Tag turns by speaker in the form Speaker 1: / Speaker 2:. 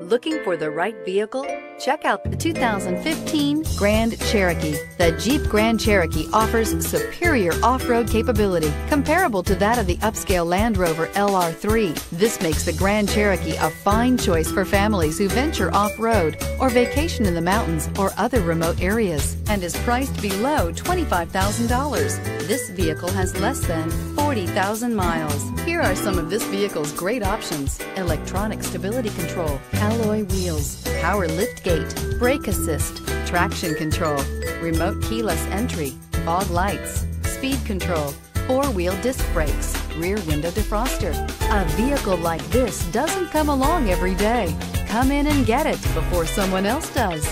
Speaker 1: Looking for the right vehicle? Check out the 2015 Grand Cherokee. The Jeep Grand Cherokee offers superior off-road capability comparable to that of the upscale Land Rover LR3. This makes the Grand Cherokee a fine choice for families who venture off-road or vacation in the mountains or other remote areas and is priced below $25,000. This vehicle has less than 40,000 miles. Here are some of this vehicle's great options. Electronic stability control, alloy wheels, power lift gate, brake assist, traction control, remote keyless entry, fog lights, speed control, four-wheel disc brakes, rear window defroster. A vehicle like this doesn't come along every day. Come in and get it before someone else does.